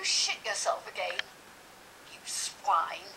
you shit yourself again? You swine.